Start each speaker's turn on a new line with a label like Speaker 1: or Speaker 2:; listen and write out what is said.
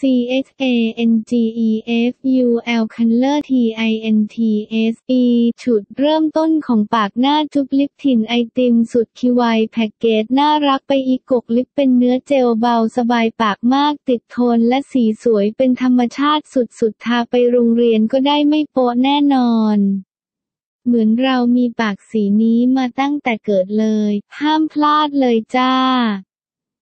Speaker 1: C H A N G E F U L Color T I N T S E ฉุดเริ่มต้นของปากหน้าจุบลิปถิ่นไอติมสุดคิวไวแพ็กเกจน่ารักไปอีกกกลิปเป็นเนื้อเจลเบาสบายปากมากติดโทนและสีสวยเป็นธรรมชาติสุดๆทาไปโรงเรียนก็ได้ไม่โปะแน่นอนเหมือนเรามีปากสีนี้มาตั้งแต่เกิดเลย ห้ามพลาดเลยจ้า